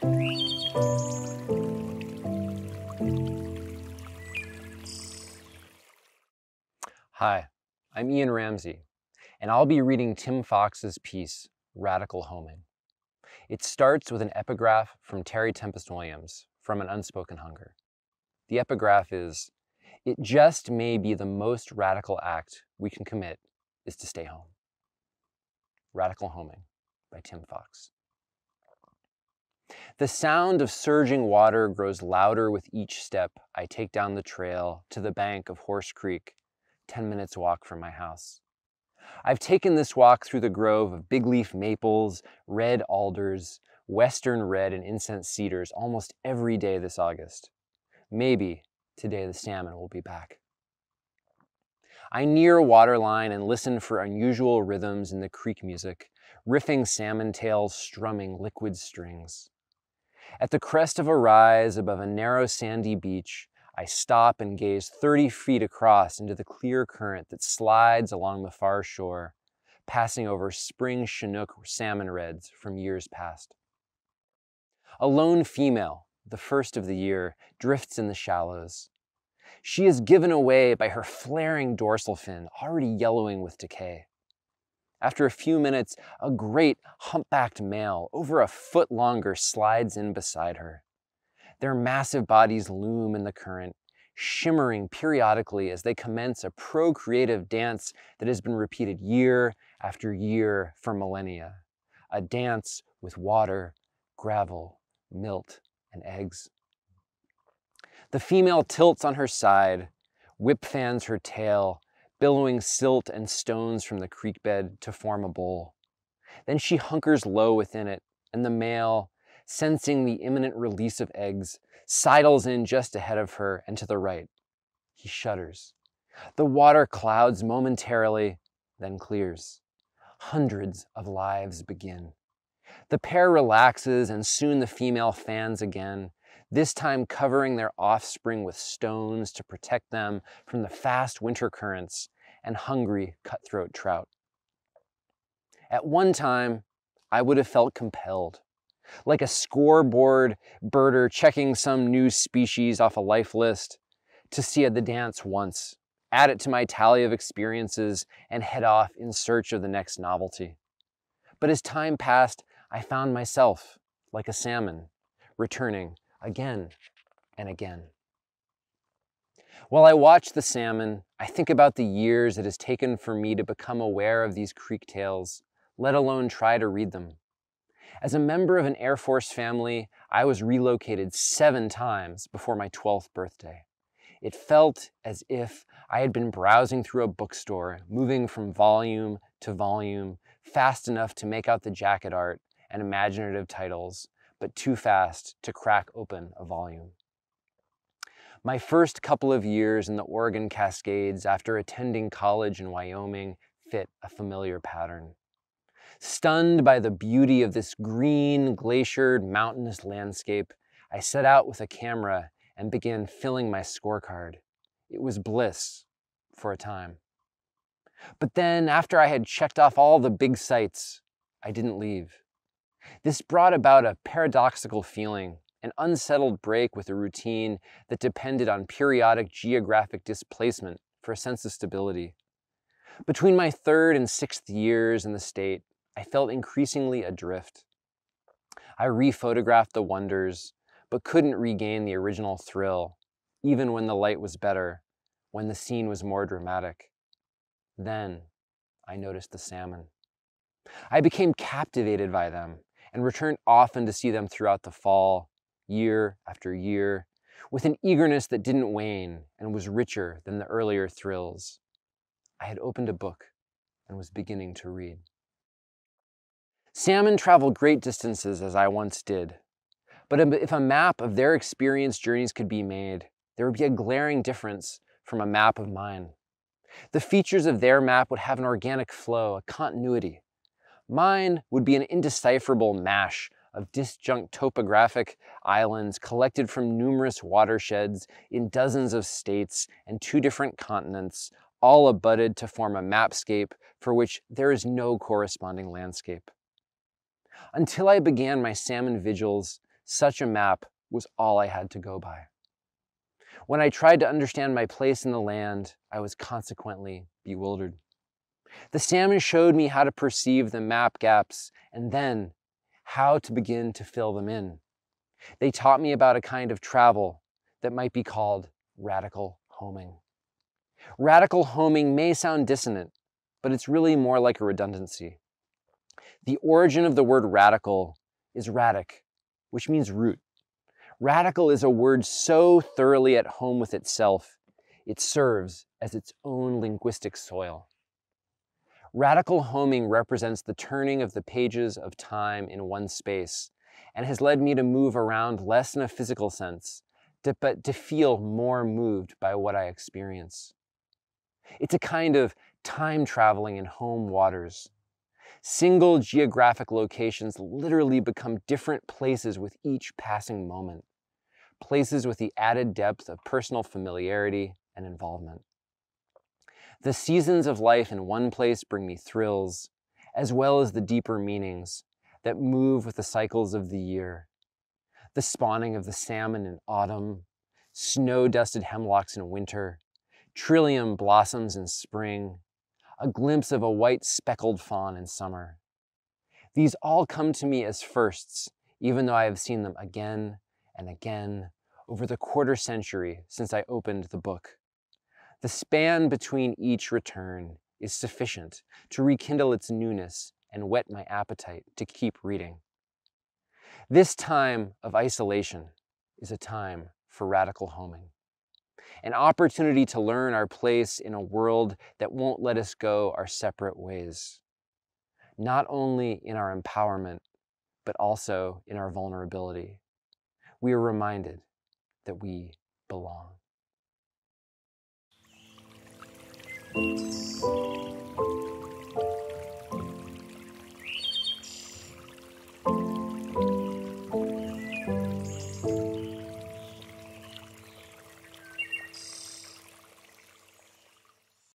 Hi, I'm Ian Ramsey, and I'll be reading Tim Fox's piece, Radical Homing. It starts with an epigraph from Terry Tempest Williams from An Unspoken Hunger. The epigraph is It just may be the most radical act we can commit is to stay home. Radical Homing by Tim Fox. The sound of surging water grows louder with each step I take down the trail to the bank of Horse Creek 10 minutes walk from my house. I've taken this walk through the grove of big leaf maples, red alders, western red and incense cedars almost every day this August. Maybe today the salmon will be back. I near a waterline and listen for unusual rhythms in the creek music, riffing salmon tails strumming liquid strings. At the crest of a rise above a narrow sandy beach, I stop and gaze 30 feet across into the clear current that slides along the far shore, passing over spring Chinook salmon redds from years past. A lone female, the first of the year, drifts in the shallows. She is given away by her flaring dorsal fin, already yellowing with decay. After a few minutes, a great humpbacked male, over a foot longer, slides in beside her. Their massive bodies loom in the current, shimmering periodically as they commence a procreative dance that has been repeated year after year for millennia. A dance with water, gravel, milt, and eggs. The female tilts on her side, whip fans her tail, billowing silt and stones from the creek bed to form a bowl. Then she hunkers low within it, and the male, sensing the imminent release of eggs, sidles in just ahead of her and to the right. He shudders. The water clouds momentarily, then clears. Hundreds of lives begin. The pair relaxes, and soon the female fans again, this time covering their offspring with stones to protect them from the fast winter currents and hungry cutthroat trout. At one time, I would have felt compelled like a scoreboard birder checking some new species off a life list, to see at the dance once, add it to my tally of experiences, and head off in search of the next novelty. But as time passed, I found myself, like a salmon, returning again and again. While I watch the salmon, I think about the years it has taken for me to become aware of these creek tales, let alone try to read them. As a member of an Air Force family, I was relocated seven times before my 12th birthday. It felt as if I had been browsing through a bookstore, moving from volume to volume, fast enough to make out the jacket art and imaginative titles, but too fast to crack open a volume. My first couple of years in the Oregon Cascades after attending college in Wyoming fit a familiar pattern. Stunned by the beauty of this green, glaciered, mountainous landscape, I set out with a camera and began filling my scorecard. It was bliss for a time. But then, after I had checked off all the big sites, I didn't leave. This brought about a paradoxical feeling, an unsettled break with a routine that depended on periodic geographic displacement for a sense of stability. Between my third and sixth years in the state, I felt increasingly adrift. I rephotographed the wonders, but couldn't regain the original thrill, even when the light was better, when the scene was more dramatic. Then I noticed the salmon. I became captivated by them and returned often to see them throughout the fall, year after year, with an eagerness that didn't wane and was richer than the earlier thrills. I had opened a book and was beginning to read. Salmon travel great distances as I once did. But if a map of their experience journeys could be made, there would be a glaring difference from a map of mine. The features of their map would have an organic flow, a continuity. Mine would be an indecipherable mash of disjunct topographic islands collected from numerous watersheds in dozens of states and two different continents, all abutted to form a mapscape for which there is no corresponding landscape. Until I began my salmon vigils, such a map was all I had to go by. When I tried to understand my place in the land, I was consequently bewildered. The salmon showed me how to perceive the map gaps and then how to begin to fill them in. They taught me about a kind of travel that might be called radical homing. Radical homing may sound dissonant, but it's really more like a redundancy. The origin of the word radical is radic, which means root. Radical is a word so thoroughly at home with itself, it serves as its own linguistic soil. Radical homing represents the turning of the pages of time in one space and has led me to move around less in a physical sense, to, but to feel more moved by what I experience. It's a kind of time traveling in home waters. Single geographic locations literally become different places with each passing moment, places with the added depth of personal familiarity and involvement. The seasons of life in one place bring me thrills, as well as the deeper meanings that move with the cycles of the year. The spawning of the salmon in autumn, snow-dusted hemlocks in winter, trillium blossoms in spring, a glimpse of a white speckled fawn in summer. These all come to me as firsts, even though I have seen them again and again over the quarter century since I opened the book. The span between each return is sufficient to rekindle its newness and whet my appetite to keep reading. This time of isolation is a time for radical homing, an opportunity to learn our place in a world that won't let us go our separate ways, not only in our empowerment, but also in our vulnerability. We are reminded that we belong. Thank you.